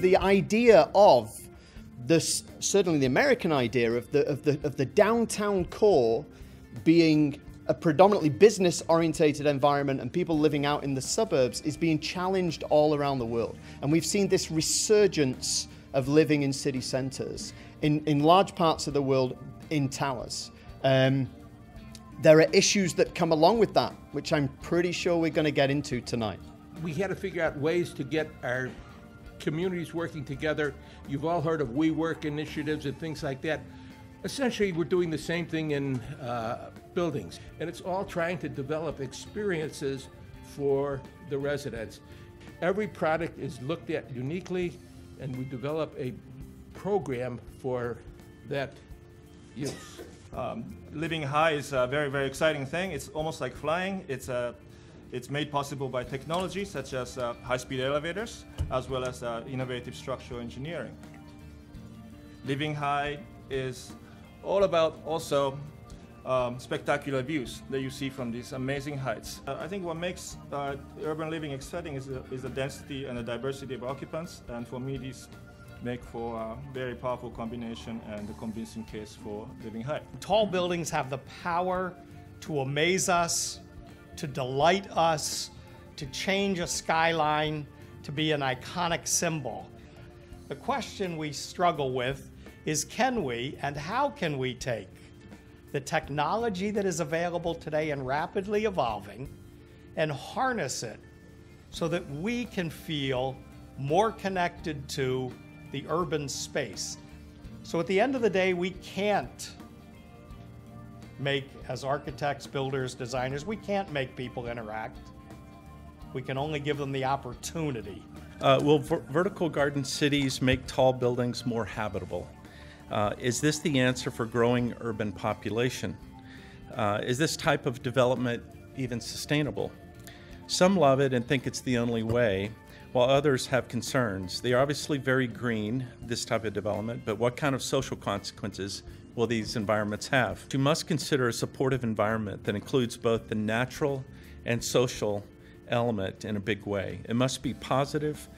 the idea of this certainly the American idea of the of the of the downtown core being a predominantly business orientated environment and people living out in the suburbs is being challenged all around the world. And we've seen this resurgence of living in city centers in, in large parts of the world in towers. Um, there are issues that come along with that, which I'm pretty sure we're going to get into tonight. We had to figure out ways to get our communities working together. You've all heard of WeWork initiatives and things like that. Essentially, we're doing the same thing in uh, buildings, and it's all trying to develop experiences for the residents. Every product is looked at uniquely, and we develop a program for that use. Um, living high is a very, very exciting thing. It's almost like flying. It's, uh, it's made possible by technology such as uh, high-speed elevators, as well as uh, innovative structural engineering. Living high is all about also um, spectacular views that you see from these amazing heights. Uh, I think what makes uh, urban living exciting is the, is the density and the diversity of occupants, and for me these make for a very powerful combination and a convincing case for living high. Tall buildings have the power to amaze us, to delight us, to change a skyline, to be an iconic symbol. The question we struggle with is can we and how can we take the technology that is available today and rapidly evolving and harness it so that we can feel more connected to the urban space. So at the end of the day, we can't make, as architects, builders, designers, we can't make people interact. We can only give them the opportunity. Uh, will ver vertical garden cities make tall buildings more habitable? Uh, is this the answer for growing urban population? Uh, is this type of development even sustainable? Some love it and think it's the only way, while others have concerns. They are obviously very green, this type of development, but what kind of social consequences will these environments have? You must consider a supportive environment that includes both the natural and social element in a big way. It must be positive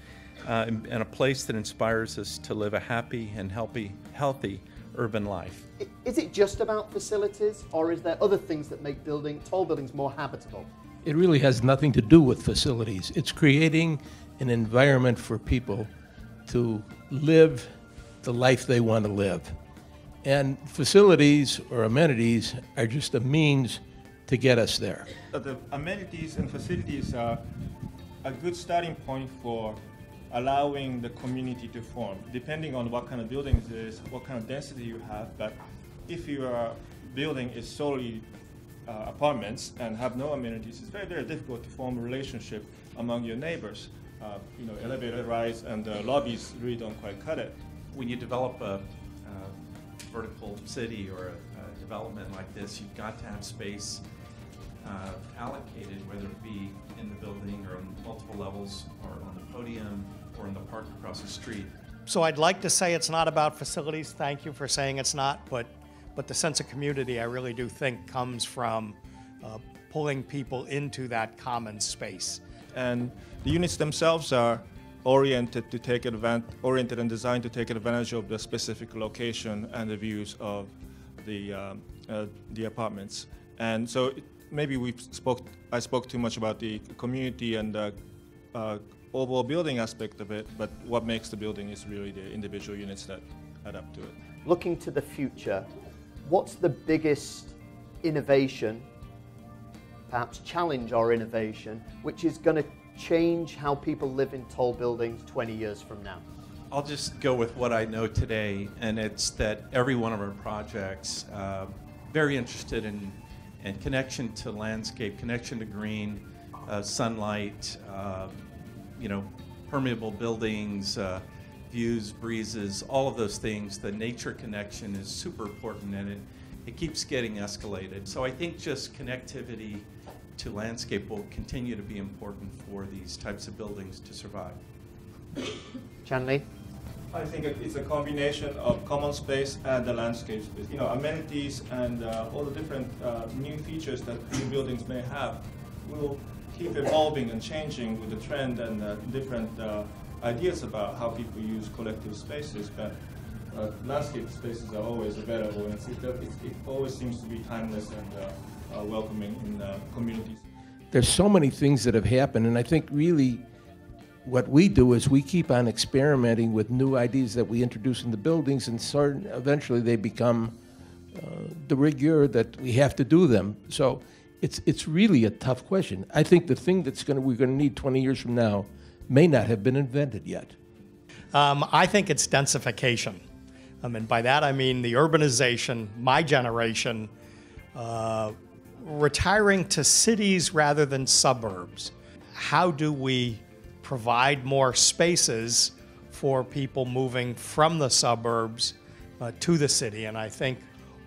uh, and, and a place that inspires us to live a happy and healthy, healthy urban life. Is it just about facilities, or is there other things that make building tall buildings more habitable? It really has nothing to do with facilities. It's creating an environment for people to live the life they want to live. And facilities or amenities are just a means to get us there. The amenities and facilities are a good starting point for allowing the community to form, depending on what kind of building it is, what kind of density you have. But if your building is solely uh, apartments and have no amenities, it's very, very difficult to form a relationship among your neighbors uh, you know, elevator rides and uh, lobbies really don't quite cut it. When you develop a, a vertical city or a, a, development like this, you've got to have space uh, allocated, whether it be in the building or on multiple levels or on the podium or in the park across the street. So I'd like to say it's not about facilities. Thank you for saying it's not, but but the sense of community I really do think comes from uh, pulling people into that common space. And the units themselves are oriented to take advantage, oriented and designed to take advantage of the specific location and the views of the um, uh, the apartments. And so maybe we spoke. I spoke too much about the community and the uh, overall building aspect of it. But what makes the building is really the individual units that add up to it. Looking to the future, what's the biggest innovation, perhaps challenge or innovation, which is going to change how people live in tall buildings 20 years from now? I'll just go with what I know today, and it's that every one of our projects, uh, very interested in, in connection to landscape, connection to green, uh, sunlight, uh, you know, permeable buildings, uh, views, breezes, all of those things. The nature connection is super important, and it, it keeps getting escalated. So I think just connectivity to landscape will continue to be important for these types of buildings to survive. Chan-Li? I think it's a combination of common space and the landscape space. You know, amenities and uh, all the different uh, new features that new buildings may have will keep evolving and changing with the trend and uh, different uh, ideas about how people use collective spaces, but uh, landscape spaces are always available, and it, it, it always seems to be timeless and uh, welcoming in uh, communities. There's so many things that have happened, and I think really what we do is we keep on experimenting with new ideas that we introduce in the buildings, and sort eventually they become uh, the rigueur that we have to do them. So it's it's really a tough question. I think the thing that's going to we're going to need 20 years from now may not have been invented yet. Um, I think it's densification. Um, and by that I mean the urbanization, my generation, uh, retiring to cities rather than suburbs. How do we provide more spaces for people moving from the suburbs uh, to the city? And I think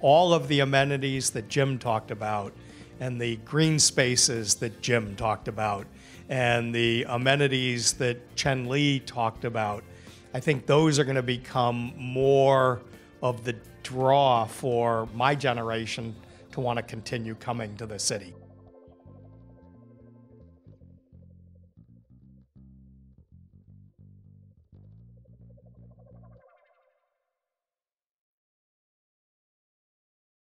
all of the amenities that Jim talked about and the green spaces that Jim talked about and the amenities that Chen Li talked about I think those are going to become more of the draw for my generation to want to continue coming to the city.